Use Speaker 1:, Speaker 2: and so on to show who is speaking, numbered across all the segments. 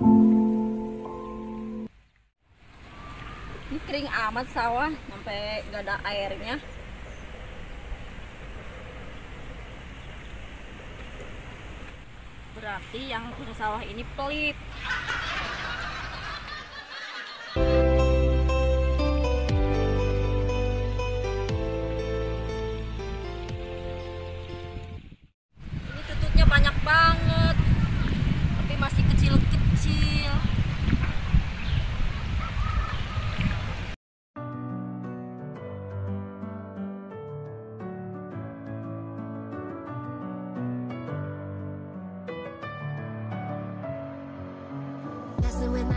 Speaker 1: Ini kering amat sawah sampai gak ada airnya. Berarti yang punya sawah ini pelit.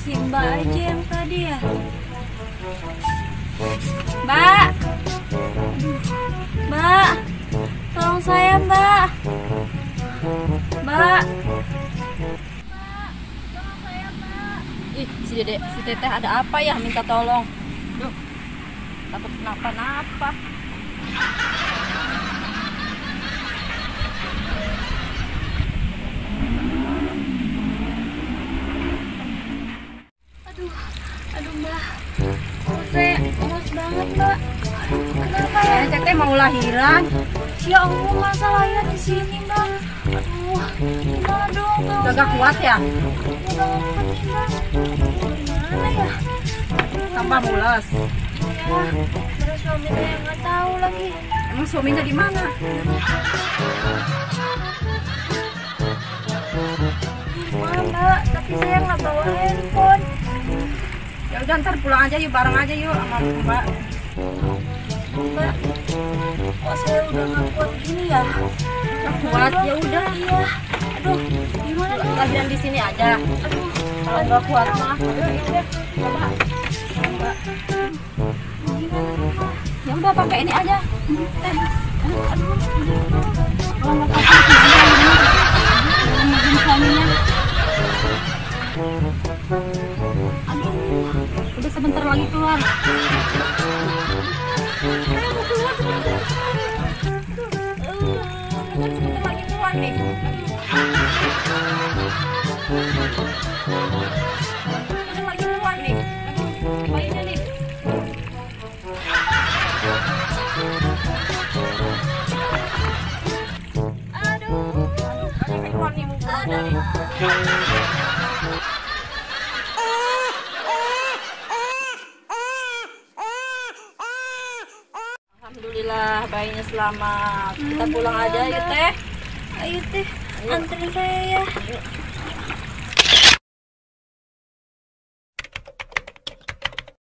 Speaker 1: si mbak aja yang tadi ya? Mbak! Mbak! Tolong saya mbak! Mbak! Ih si dede si teteh ada apa ya? Minta tolong. Duh takut kenapa-napa kenapa ya? Teteh mau lahiran Ya Allah, masa di sini mbak Aduh, gimana dong? Udah gak kuat ya? Udah kuat Gimana ya? Tambah mulas Ya, terus suaminya yang gak tahu lagi Emang suaminya di mana? Mbak, tapi saya nggak bawa handphone ya udah ntar pulang aja yuk bareng aja yuk sama mbak mbak. Kok saya udah nggak kuat gini ya? Nggak kuat ya udah. iya. Aduh gimana dong latihan di sini aja. Aduh kalau nggak kuat mah aduh ya udah coba mbak. Gimana dong mbak? Ya udah pakai ini aja. Eh aduh kalau nggak pakai suaminya. Aduh, udah sebentar lagi keluar. Ayo mau keluar kan sebentar lagi keluar nih. Sebentar lagi keluar nih. Aduh, nih. Aduh, aduh, sampai keluar nih. Alhamdulillah bayinya selamat. Kita pulang aja yuk teh. Ayo teh, anterin saya ya.